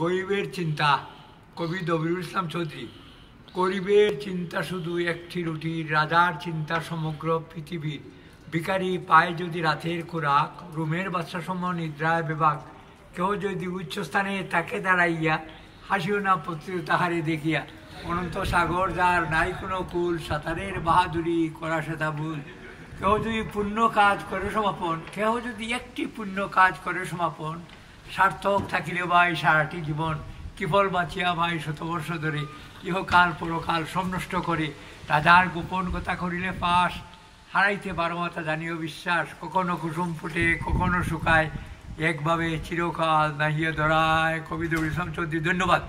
গরিবের চিন্তা, কবি দবিরুল ইসলাম চৌধুরী। গরিবের চিন্তা শুধু একটি রুটির রাজার চিন্তা সমগ্র পৃথিবীর। ভিখারি পায় যদি রাতের খোরাক, রুমের বাচ্চা সম নিদ্রায় বিভাগ। কেউ যদি উচ্চস্থানে তাকে দাঁড়াইয়া হাসিও না পত্র তাহারে দেখিয়া, অনন্ত সাগর যার নাই কোনো কুল, সাঁতারের বাহাদুরি করা সেটা ভুল। কেউ যদি পুণ্য কাজ করে সমাপন, কেউ যদি একটি পুণ্য কাজ করে সমাপন সার্থক থাকিলে ভাই সারাটি জীবন, কেবল বাঁচিয়া ভাই শতবর্ষ ধরে, ইহকাল পরকাল সমনষ্ট করে, রাজার গোপন কথা করিলে পাশ, হারাইতে বারো মাথা জানিও বিশ্বাস, কখনো কুসুম ফুটে, কখনো শুকায়, একভাবে চিরকাল নাহিয়ে ধরায়। কবি দৌড়ি চৌধুরী, ধন্যবাদ।